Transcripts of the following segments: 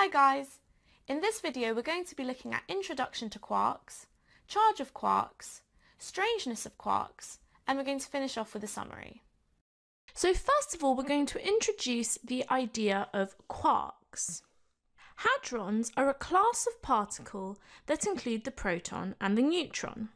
Hi guys! In this video we're going to be looking at introduction to quarks, charge of quarks, strangeness of quarks, and we're going to finish off with a summary. So first of all we're going to introduce the idea of quarks. Hadrons are a class of particle that include the proton and the neutron.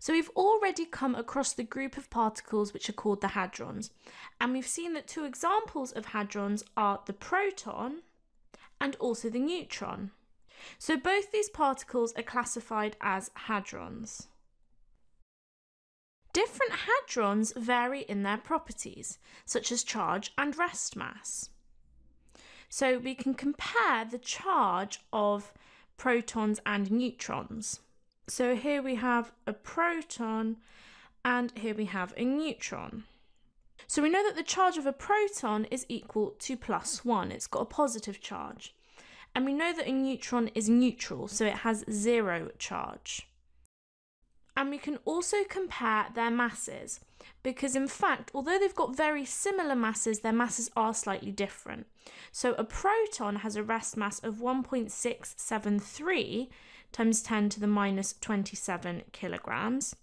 So we've already come across the group of particles which are called the hadrons, and we've seen that two examples of hadrons are the proton and also the neutron. So both these particles are classified as hadrons. Different hadrons vary in their properties, such as charge and rest mass. So we can compare the charge of protons and neutrons. So here we have a proton and here we have a neutron. So we know that the charge of a proton is equal to plus one. It's got a positive charge. And we know that a neutron is neutral, so it has zero charge. And we can also compare their masses because in fact, although they've got very similar masses, their masses are slightly different. So a proton has a rest mass of 1.673 times 10 to the minus 27 kilograms,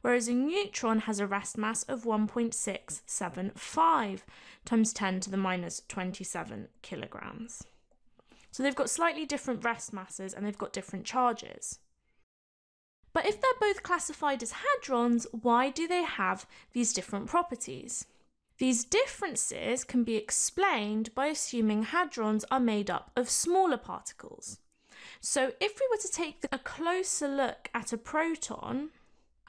whereas a neutron has a rest mass of 1.675 times 10 to the minus 27 kilograms. So they've got slightly different rest masses and they've got different charges. But if they're both classified as hadrons, why do they have these different properties? These differences can be explained by assuming hadrons are made up of smaller particles. So if we were to take a closer look at a proton,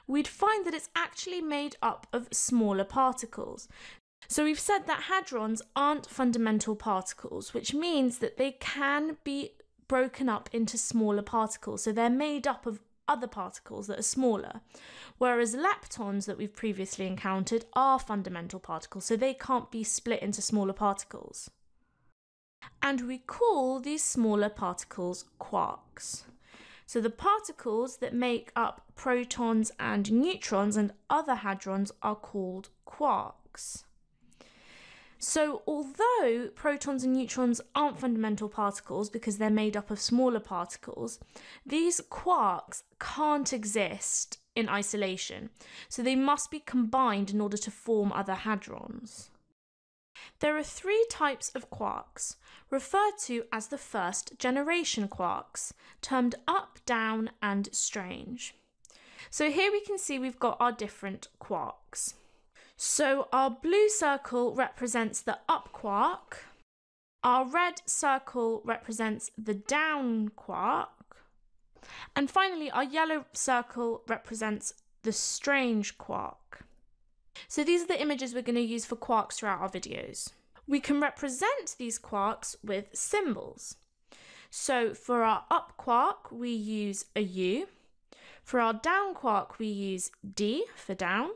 we'd find that it's actually made up of smaller particles. So we've said that hadrons aren't fundamental particles, which means that they can be broken up into smaller particles. So they're made up of other particles that are smaller, whereas leptons that we've previously encountered are fundamental particles, so they can't be split into smaller particles. And we call these smaller particles quarks. So the particles that make up protons and neutrons and other hadrons are called quarks. So, although protons and neutrons aren't fundamental particles because they're made up of smaller particles, these quarks can't exist in isolation. So, they must be combined in order to form other hadrons. There are three types of quarks, referred to as the first generation quarks, termed up, down, and strange. So here we can see we've got our different quarks. So our blue circle represents the up quark, our red circle represents the down quark, and finally our yellow circle represents the strange quark. So these are the images we're going to use for quarks throughout our videos. We can represent these quarks with symbols. So for our up quark, we use a U. For our down quark, we use D for down.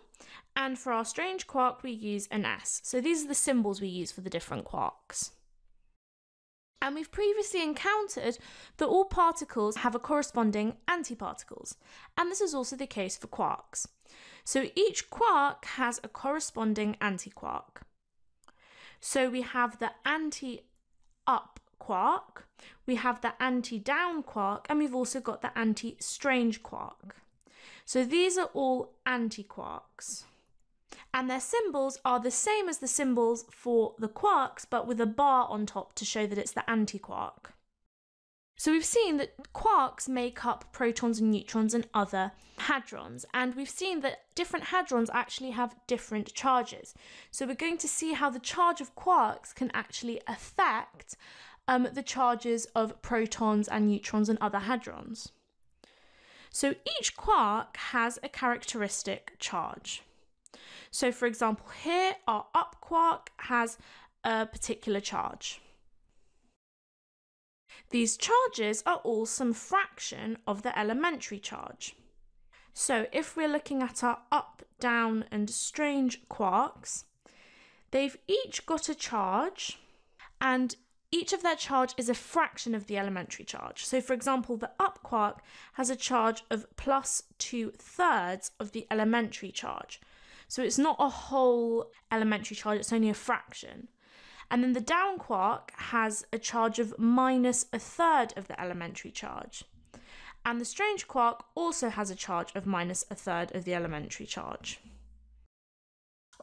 And for our strange quark, we use an S. So these are the symbols we use for the different quarks. And we've previously encountered that all particles have a corresponding antiparticles, and this is also the case for quarks. So each quark has a corresponding antiquark. So we have the anti-up quark, we have the anti-down quark, and we've also got the anti-strange quark. So these are all antiquarks and their symbols are the same as the symbols for the quarks, but with a bar on top to show that it's the antiquark. So we've seen that quarks make up protons and neutrons and other hadrons, and we've seen that different hadrons actually have different charges. So we're going to see how the charge of quarks can actually affect um, the charges of protons and neutrons and other hadrons. So each quark has a characteristic charge. So for example, here our up quark has a particular charge. These charges are all some fraction of the elementary charge. So if we're looking at our up, down and strange quarks, they've each got a charge and each of their charge is a fraction of the elementary charge. So for example, the up quark has a charge of plus two thirds of the elementary charge. So it's not a whole elementary charge, it's only a fraction. And then the down quark has a charge of minus a third of the elementary charge. And the strange quark also has a charge of minus a third of the elementary charge.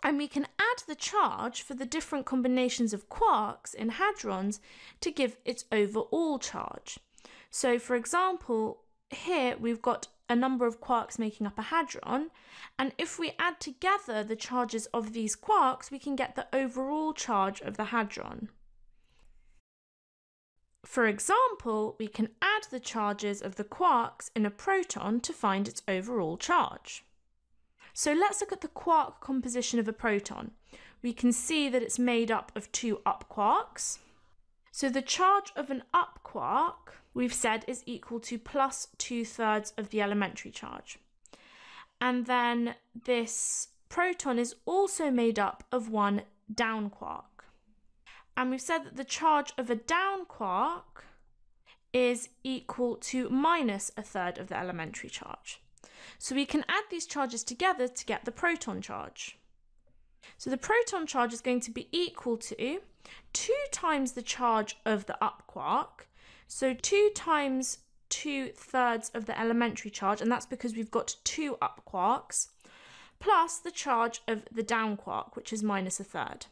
And we can add the charge for the different combinations of quarks in hadrons to give its overall charge. So for example, here we've got a number of quarks making up a hadron, and if we add together the charges of these quarks, we can get the overall charge of the hadron. For example, we can add the charges of the quarks in a proton to find its overall charge. So let's look at the quark composition of a proton. We can see that it's made up of two up quarks. So the charge of an up quark, we've said, is equal to plus two thirds of the elementary charge. And then this proton is also made up of one down quark. And we've said that the charge of a down quark is equal to minus a third of the elementary charge. So we can add these charges together to get the proton charge. So the proton charge is going to be equal to 2 times the charge of the up quark. So 2 times 2 thirds of the elementary charge, and that's because we've got two up quarks, plus the charge of the down quark, which is minus a third.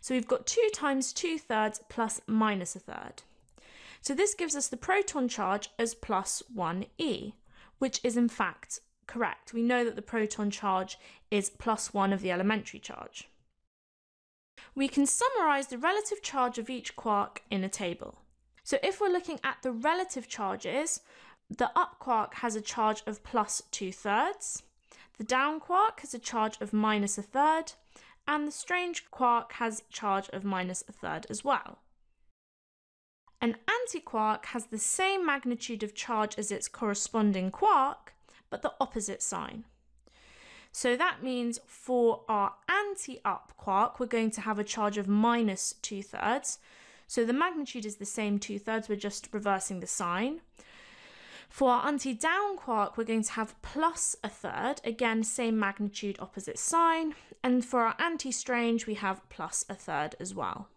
So we've got 2 times 2 thirds plus minus a third. So this gives us the proton charge as plus 1e which is in fact correct. We know that the proton charge is plus one of the elementary charge. We can summarise the relative charge of each quark in a table. So if we're looking at the relative charges, the up quark has a charge of plus two thirds, the down quark has a charge of minus a third, and the strange quark has a charge of minus a third as well. An antiquark has the same magnitude of charge as its corresponding quark, but the opposite sign. So that means for our anti-up quark, we're going to have a charge of minus two thirds. So the magnitude is the same two thirds, we're just reversing the sign. For our anti-down quark, we're going to have plus a third, again, same magnitude, opposite sign. And for our anti-strange, we have plus a third as well.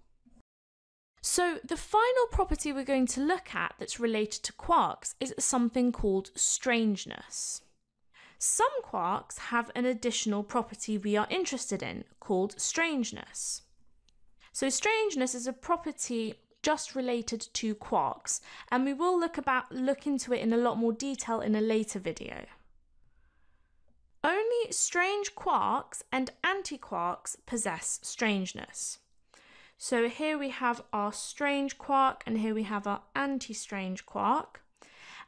So the final property we're going to look at that's related to quarks is something called strangeness. Some quarks have an additional property we are interested in called strangeness. So strangeness is a property just related to quarks and we will look about look into it in a lot more detail in a later video. Only strange quarks and antiquarks possess strangeness. So here we have our strange quark and here we have our anti-strange quark.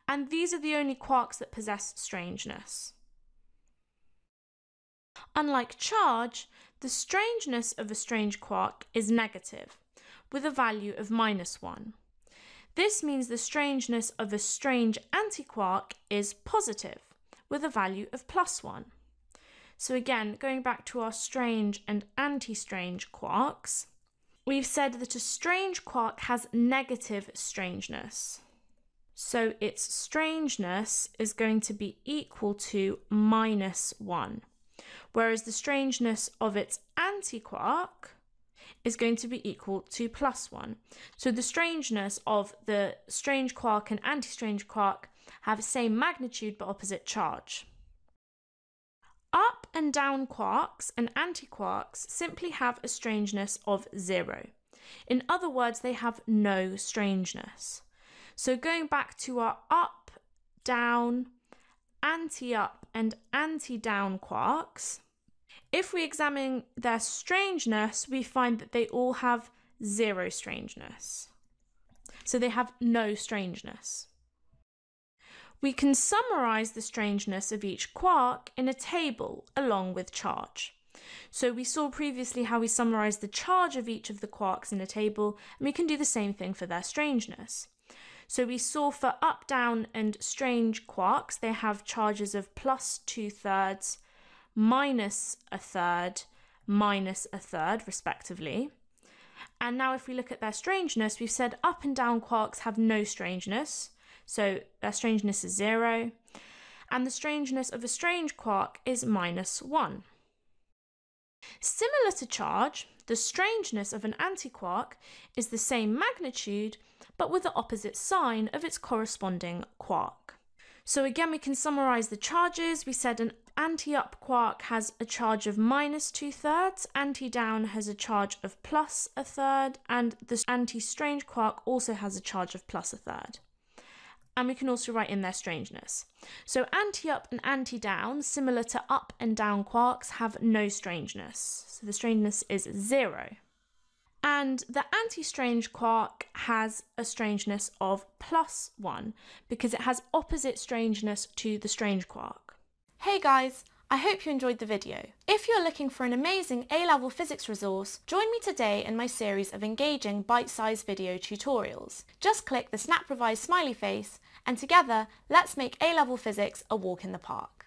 And these are the only quarks that possess strangeness. Unlike charge, the strangeness of a strange quark is negative, with a value of minus 1. This means the strangeness of a strange antiquark is positive, with a value of plus 1. So again, going back to our strange and anti-strange quarks, we've said that a strange quark has negative strangeness. So its strangeness is going to be equal to minus 1, whereas the strangeness of its antiquark is going to be equal to plus 1. So the strangeness of the strange quark and anti-strange quark have the same magnitude but opposite charge. Up and down quarks and antiquarks simply have a strangeness of zero. In other words, they have no strangeness. So going back to our up, down, anti-up and anti-down quarks, if we examine their strangeness, we find that they all have zero strangeness. So they have no strangeness. We can summarise the strangeness of each quark in a table along with charge. So we saw previously how we summarised the charge of each of the quarks in a table, and we can do the same thing for their strangeness. So we saw for up, down, and strange quarks, they have charges of plus two thirds, minus a third, minus a third, respectively. And now if we look at their strangeness, we've said up and down quarks have no strangeness. So their strangeness is zero. And the strangeness of a strange quark is minus one. Similar to charge, the strangeness of an antiquark is the same magnitude but with the opposite sign of its corresponding quark. So again, we can summarize the charges. We said an anti-up quark has a charge of minus two thirds, anti-down has a charge of plus a third, and the anti-strange quark also has a charge of plus a third. And we can also write in their strangeness. So anti-up and anti-down, similar to up and down quarks, have no strangeness. So the strangeness is zero. And the anti-strange quark has a strangeness of plus one because it has opposite strangeness to the strange quark. Hey guys, I hope you enjoyed the video. If you're looking for an amazing A-level physics resource, join me today in my series of engaging bite-sized video tutorials. Just click the SnapRevise smiley face and together, let's make A-level physics a walk in the park.